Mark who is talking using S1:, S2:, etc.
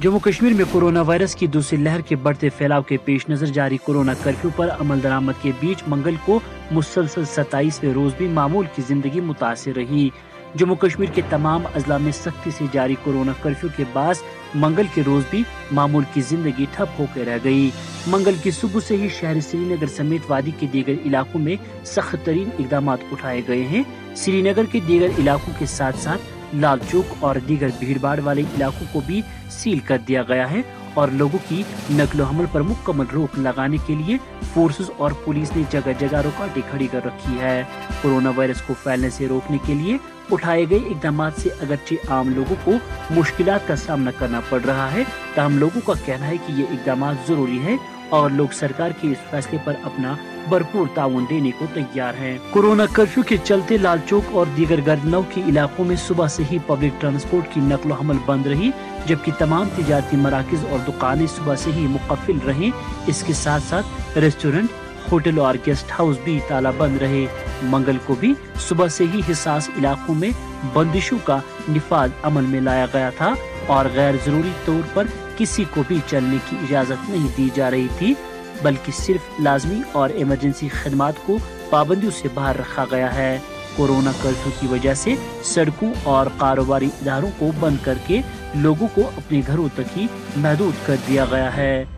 S1: जम्मू कश्मीर में corona virus की दूसरी लहर के बढ़ते फैलाव के पेश नज़र जारी कोरोना कर्फ्यू पर अमल दरामद के बीच मंगल को मुसलसल सताईसवें रोज भी मामूल की ज़िंदगी मुतासर रही। जम्मू कश्मीर के तमाम अजला में सख्ती से जारी कोरोना कर्फ्यू के बाद मंगल के रोज भी मामूल की ज़िंदगी ठप होकर रह गई। मंगल की सुबह से ही शहर श्रीनगर समेत वादी के दीगर इलाकों में सख्त तरीन इकदाम उठाए गए हैं। श्रीनगर के दीगर इलाकों के साथ साथ लाल चौक और दीगर भीड़ भाड़ वाले इलाकों को भी सील कर दिया गया है और लोगों की नकलो हमल पर मुकम्मल रोक लगाने के लिए फोर्सेस और पुलिस ने जगह जगह रुकावटें खड़ी कर रखी है। कोरोना वायरस को फैलने से रोकने के लिए उठाए गए इकदाम से अगरचे आम लोगों को मुश्किल का सामना करना पड़ रहा है। तहम लोगों का कहना है कि ये इकदाम ज़रूरी है और लोग सरकार के इस फैसले पर अपना भरपूर ताउन देने को तैयार हैं। कोरोना कर्फ्यू के चलते लाल चौक और दीगर गर्दनव के इलाकों में सुबह से ही पब्लिक ट्रांसपोर्ट की नकलो हमल बंद रही, जबकि तमाम तजारती मराकज और दुकानें सुबह से ही मुकफिल रहे। इसके साथ साथ रेस्टोरेंट, होटल और गेस्ट हाउस भी ताला बंद रहे। मंगल को भी सुबह से ही हिसास इलाकों में बंदिशों का निफाज अमल में लाया गया था। और गैर ज़रूरी तौर पर किसी को भी चलने की इजाज़त नहीं दी जा रही थी, बल्कि सिर्फ़ लाजमी और इमरजेंसी खदमात को पाबंदियों से बाहर रखा गया है। कोरोना कर्फ्यू की वजह से सड़कों और कारोबारी इदारों को बंद करके लोगों को अपने घरों तक ही महदूद कर दिया गया है।